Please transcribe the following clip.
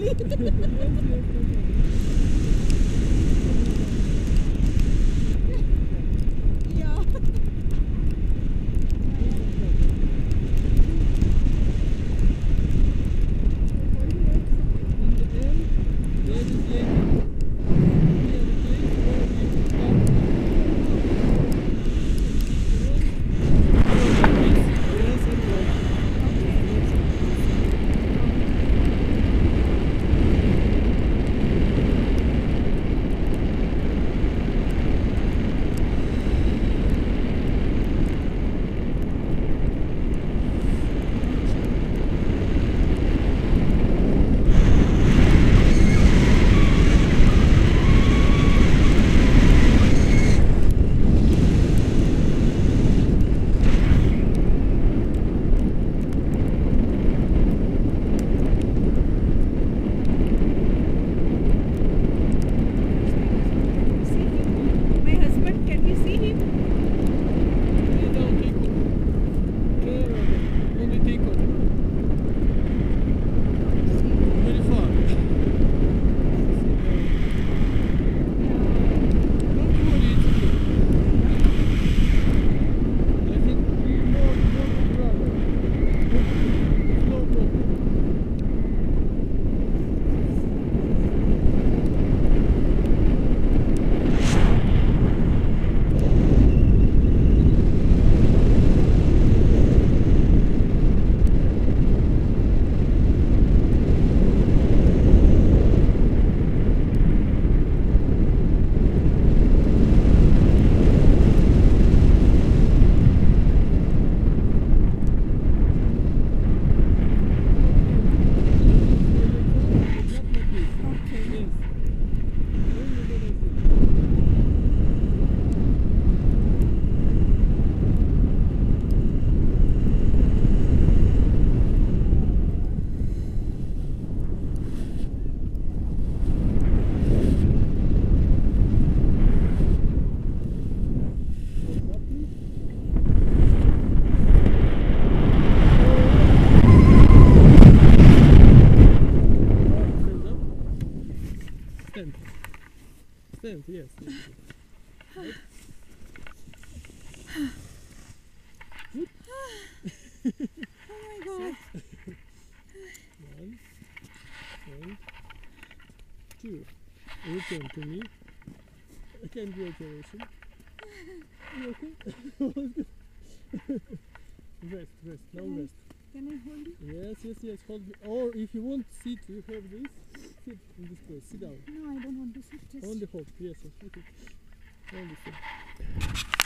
lì. understand, yes. yes, yes. Good. Good. oh my god. One, one, two. Return to me. I can do operation. You okay? rest, rest, now rest. Can I hold you? Yes, yes, yes, hold me. Or if you want sit, you have this. Sit in this place, sit down. No, I don't want to sit. Just Only hold, yes, yes. Only sit.